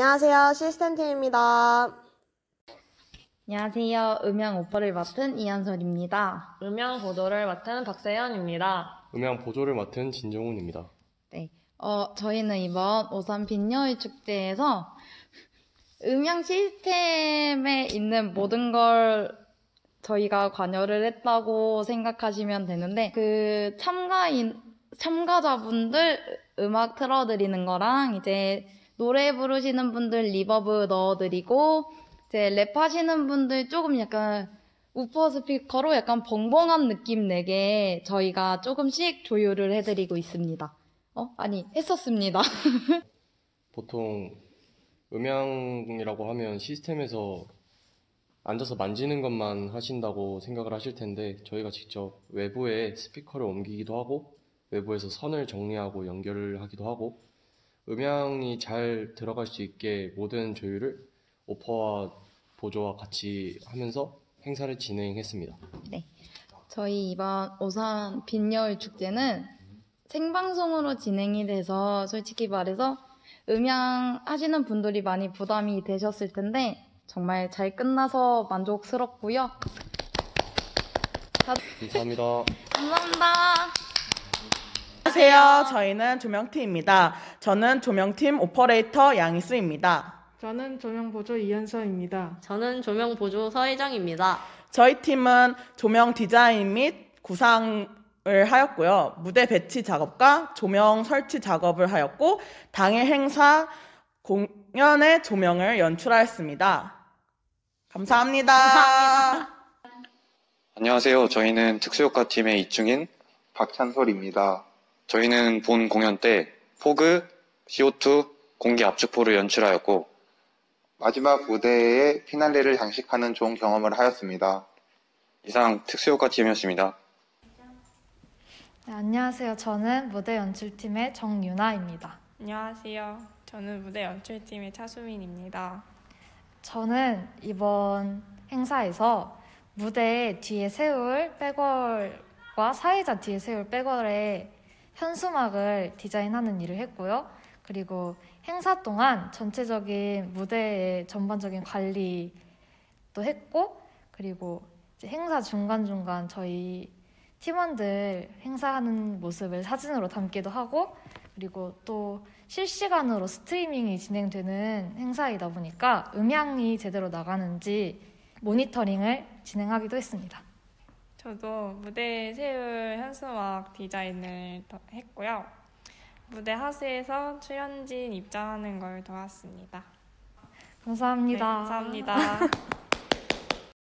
안녕하세요. 시스템팀입니다. 안녕하세요. 음향 오퍼를 맡은 이한솔입니다. 음향 보조를 맡은 박세현입니다. 음향 보조를 맡은 진정훈입니다. 네. 어, 저희는 이번 오산 빈여일 축제에서 음향 시스템에 있는 모든 걸 저희가 관여를 했다고 생각하시면 되는데 그 참가인 참가자분들 음악 틀어드리는 거랑 이제 노래 부르시는 분들 reverb 넣어드리고 이제 랩하시는 분들 조금 약간 우퍼 스피커로 약간 벙벙한 느낌 내게 저희가 조금씩 조율을 해드리고 있습니다. 어? 아니, 했었습니다. 보통 음향이라고 하면 시스템에서 앉아서 만지는 것만 하신다고 생각을 하실 텐데 저희가 직접 외부에 스피커를 옮기기도 하고 외부에서 선을 정리하고 연결을 하기도 하고 음향이 잘 들어갈 수 있게 모든 조율을 오퍼와 보조와 같이 하면서 행사를 진행했습니다. 저희 이번 오산 빈여울 축제는 생방송으로 진행이 돼서 솔직히 말해서 음향 하시는 분들이 많이 부담이 되셨을 텐데 정말 잘 끝나서 만족스럽고요. 감사합니다. 감사합니다. 안녕하세요. 저희는 조명팀입니다. 저는 조명팀 오퍼레이터 양희수입니다. 저는 조명보조 이현서입니다. 저는 조명 보조 서희정입니다. 저희 팀은 조명 디자인 및 구상을 하였고요. 무대 배치 작업과 조명 설치 작업을 하였고 당일 행사 공연의 조명을 연출하였습니다. 감사합니다. 안녕하세요. 저희는 특수효과 팀의 이충인. 박찬솔입니다. 저희는 본 공연 때 fog, CO2, 공기 압축포를 연출하였고 마지막 무대에 피날레를 장식하는 좋은 경험을 하였습니다. 이상 특수효과 팀이었습니다. 네, 안녕하세요. 저는 무대 연출팀의 정유나입니다. 안녕하세요. 저는 무대 연출팀의 차수민입니다. 저는 이번 행사에서 무대 뒤에 세울 백월과 사회자 뒤에 세울 백월의 현수막을 디자인하는 일을 했고요. 그리고 행사 동안 전체적인 무대의 전반적인 관리도 했고, 그리고 행사 중간중간 저희 팀원들 행사하는 모습을 사진으로 담기도 하고, 그리고 또 실시간으로 스트리밍이 진행되는 행사이다 보니까 음향이 제대로 나가는지 모니터링을 진행하기도 했습니다. 저도 무대에 세울 현수막 디자인을 더- 했고요. 무대 하수에서 출연진 입장하는 걸 도왔습니다. 감사합니다. 네, 감사합니다.